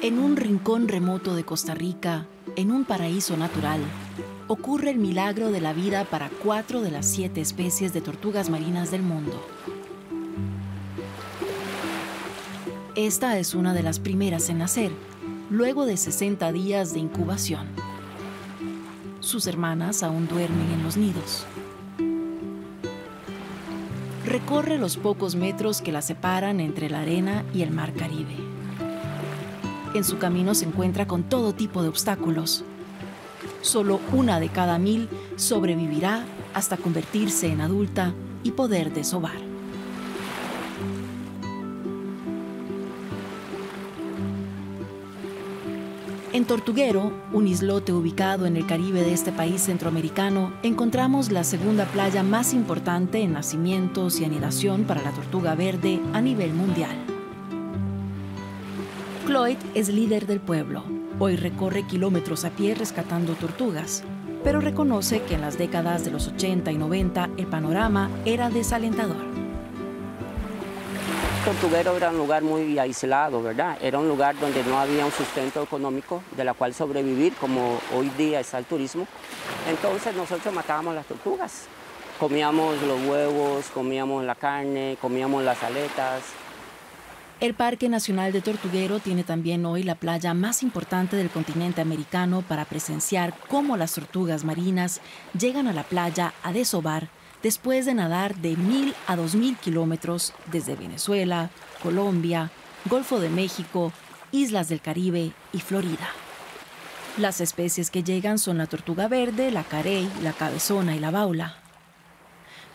En un rincón remoto de Costa Rica, en un paraíso natural, ocurre el milagro de la vida para cuatro de las siete especies de tortugas marinas del mundo. Esta es una de las primeras en nacer, luego de 60 días de incubación. Sus hermanas aún duermen en los nidos. Recorre los pocos metros que la separan entre la arena y el mar Caribe. En su camino se encuentra con todo tipo de obstáculos. Solo una de cada mil sobrevivirá hasta convertirse en adulta y poder desovar. En Tortuguero, un islote ubicado en el Caribe de este país centroamericano, encontramos la segunda playa más importante en nacimientos y anidación para la tortuga verde a nivel mundial. Floyd es líder del pueblo. Hoy recorre kilómetros a pie rescatando tortugas, pero reconoce que en las décadas de los 80 y 90 el panorama era desalentador. Tortuguero era un lugar muy aislado, ¿verdad? Era un lugar donde no había un sustento económico de la cual sobrevivir, como hoy día está el turismo. Entonces nosotros matábamos las tortugas. Comíamos los huevos, comíamos la carne, comíamos las aletas, el Parque Nacional de Tortuguero tiene también hoy la playa más importante del continente americano para presenciar cómo las tortugas marinas llegan a la playa a desovar después de nadar de mil a dos mil kilómetros desde Venezuela, Colombia, Golfo de México, Islas del Caribe y Florida. Las especies que llegan son la tortuga verde, la carey, la cabezona y la baula.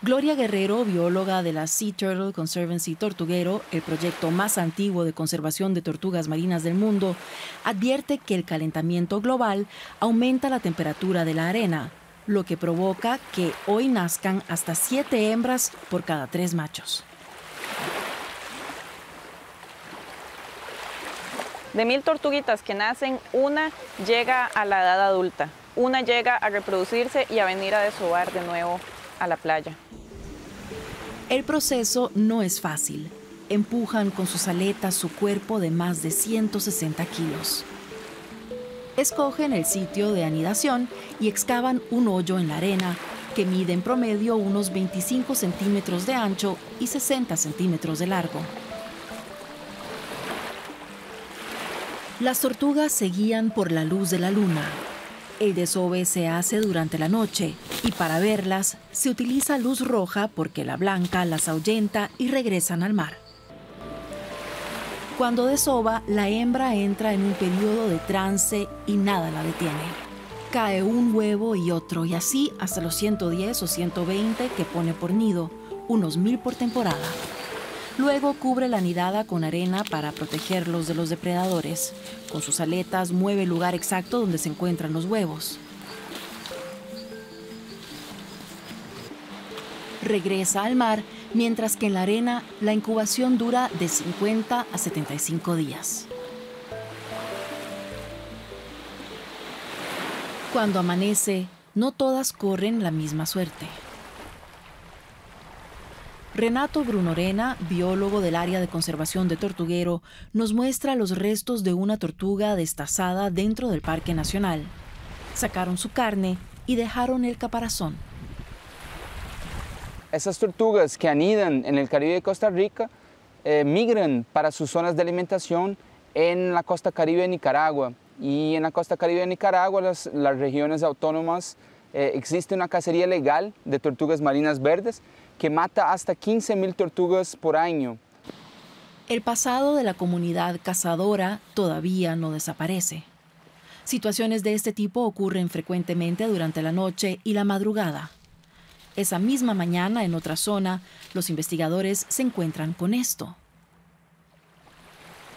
Gloria Guerrero, bióloga de la Sea Turtle Conservancy Tortuguero, el proyecto más antiguo de conservación de tortugas marinas del mundo, advierte que el calentamiento global aumenta la temperatura de la arena, lo que provoca que hoy nazcan hasta siete hembras por cada tres machos. De mil tortuguitas que nacen, una llega a la edad adulta, una llega a reproducirse y a venir a desovar de nuevo a la playa. El proceso no es fácil. Empujan con sus aletas su cuerpo de más de 160 kilos. Escogen el sitio de anidación y excavan un hoyo en la arena que mide en promedio unos 25 centímetros de ancho y 60 centímetros de largo. Las tortugas se guían por la luz de la luna, el desove se hace durante la noche y para verlas se utiliza luz roja porque la blanca las ahuyenta y regresan al mar. Cuando desova, la hembra entra en un periodo de trance y nada la detiene. Cae un huevo y otro y así hasta los 110 o 120 que pone por nido, unos mil por temporada. Luego cubre la nidada con arena para protegerlos de los depredadores. Con sus aletas mueve el lugar exacto donde se encuentran los huevos. Regresa al mar, mientras que en la arena la incubación dura de 50 a 75 días. Cuando amanece, no todas corren la misma suerte. Renato Brunorena, biólogo del área de conservación de Tortuguero, nos muestra los restos de una tortuga destazada dentro del Parque Nacional. Sacaron su carne y dejaron el caparazón. Esas tortugas que anidan en el Caribe de Costa Rica eh, migran para sus zonas de alimentación en la costa caribe de Nicaragua. Y en la costa caribe de Nicaragua, las, regiones autónomas, eh, existe una cacería legal de tortugas marinas verdes que mata hasta 15 mil tortugas por año. El pasado de la comunidad cazadora todavía no desaparece. Situaciones de este tipo ocurren frecuentemente durante la noche y la madrugada. Esa misma mañana, en otra zona, los investigadores se encuentran con esto.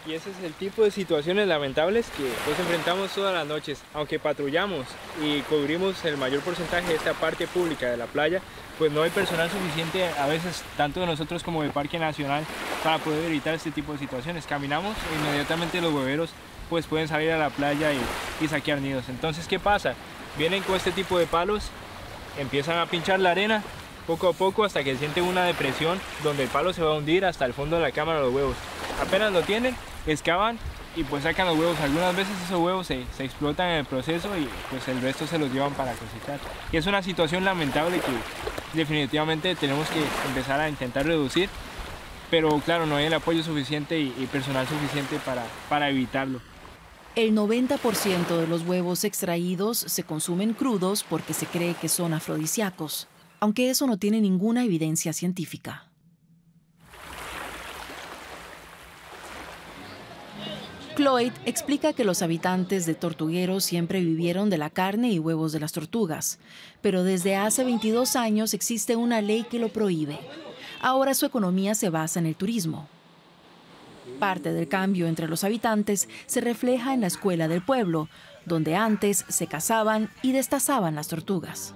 Y ese es el tipo de situaciones lamentables que pues enfrentamos todas las noches. Aunque patrullamos y cubrimos el mayor porcentaje de esta parte pública de la playa, pues no hay personal suficiente a veces, tanto de nosotros como del Parque Nacional, para poder evitar este tipo de situaciones. Caminamos e inmediatamente los hueveros pues pueden salir a la playa y, y saquear nidos. Entonces, ¿qué pasa? Vienen con este tipo de palos, empiezan a pinchar la arena poco a poco hasta que sienten una depresión donde el palo se va a hundir hasta el fondo de la cámara los huevos. Apenas lo tienen, excavan y pues sacan los huevos. Algunas veces esos huevos se, se, explotan en el proceso y pues el resto se los llevan para cosechar. Y es una situación lamentable que definitivamente tenemos que empezar a intentar reducir, pero claro, no hay el apoyo suficiente y, y personal suficiente para, para evitarlo. El 90% de los huevos extraídos se consumen crudos porque se cree que son afrodisíacos, aunque eso no tiene ninguna evidencia científica. Cloyd explica que los habitantes de Tortuguero siempre vivieron de la carne y huevos de las tortugas, pero desde hace 22 años existe una ley que lo prohíbe. Ahora su economía se basa en el turismo. Parte del cambio entre los habitantes se refleja en la escuela del pueblo, donde antes se cazaban y destazaban las tortugas.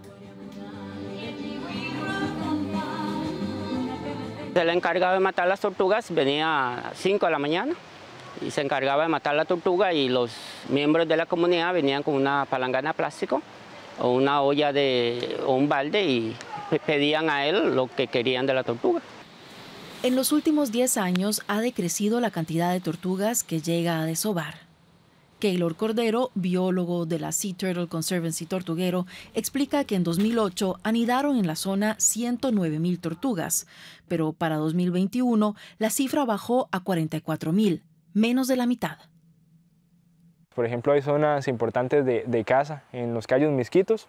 El encargado de matar las tortugas venía a 5 de la mañana y se encargaba de matar la tortuga y los miembros de la comunidad venían con una palangana plástico o una olla de, o un balde y pedían a él lo que querían de la tortuga. En los últimos 10 años ha decrecido la cantidad de tortugas que llega a desovar. Keylor Cordero, biólogo de la Sea Turtle Conservancy Tortuguero, explica que en 2008 anidaron en la zona 109.000 tortugas, pero para 2021 la cifra bajó a 44.000, menos de la mitad. Por ejemplo, hay zonas importantes de, de caza en los Cayos Misquitos,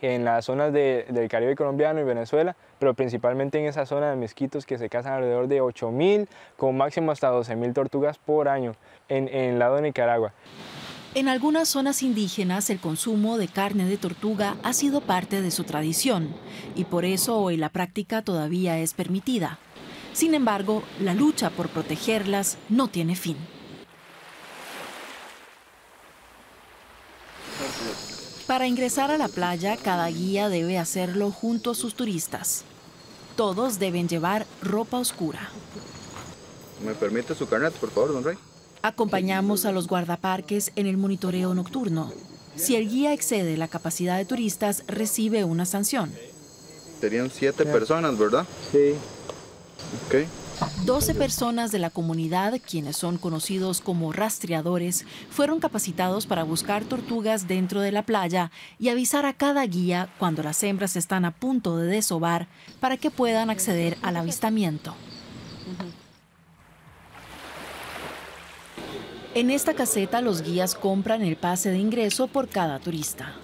en las zonas de, del Caribe colombiano y Venezuela, pero principalmente en esa zona de Misquitos que se cazan alrededor de 8.000, con máximo hasta 12.000 tortugas por año en, en el lado de Nicaragua. En algunas zonas indígenas el consumo de carne de tortuga ha sido parte de su tradición y por eso hoy la práctica todavía es permitida. Sin embargo, la lucha por protegerlas no tiene fin. Para ingresar a la playa, cada guía debe hacerlo junto a sus turistas. Todos deben llevar ropa oscura. ¿Me permite su carnet, por favor, don Rey? Acompañamos a los guardaparques en el monitoreo nocturno. Si el guía excede la capacidad de turistas, recibe una sanción. Serían siete personas, ¿verdad? Sí. Ok. 12 personas de la comunidad, quienes son conocidos como rastreadores, fueron capacitados para buscar tortugas dentro de la playa y avisar a cada guía cuando las hembras están a punto de desovar para que puedan acceder al avistamiento. En esta caseta los guías compran el pase de ingreso por cada turista.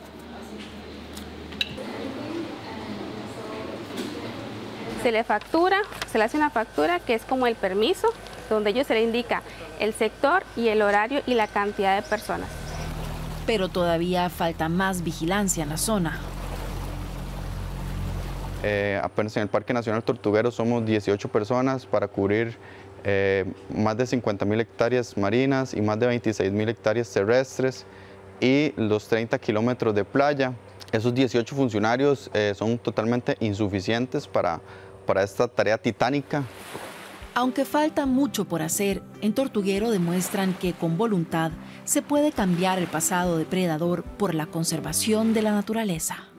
Se le factura, se le hace una factura que es como el permiso, donde ellos se le indica el sector y el horario y la cantidad de personas. Pero todavía falta más vigilancia en la zona. Eh, apenas en el Parque Nacional Tortuguero somos 18 personas para cubrir eh, más de 50 mil hectáreas marinas y más de 26 mil hectáreas terrestres y los 30 kilómetros de playa. Esos 18 funcionarios eh, son totalmente insuficientes para, para esta tarea titánica. Aunque falta mucho por hacer, en Tortuguero demuestran que con voluntad se puede cambiar el pasado depredador por la conservación de la naturaleza.